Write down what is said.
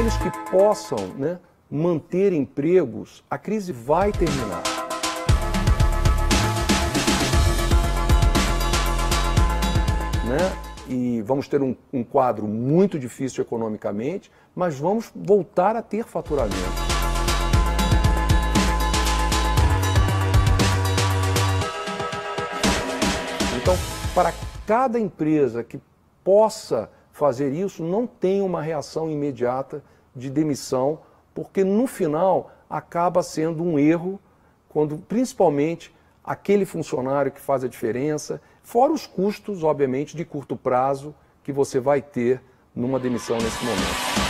aqueles que possam né, manter empregos, a crise vai terminar. Né? E vamos ter um, um quadro muito difícil economicamente, mas vamos voltar a ter faturamento. Então, para cada empresa que possa fazer isso, não tem uma reação imediata de demissão, porque no final acaba sendo um erro quando principalmente aquele funcionário que faz a diferença, fora os custos, obviamente, de curto prazo que você vai ter numa demissão nesse momento.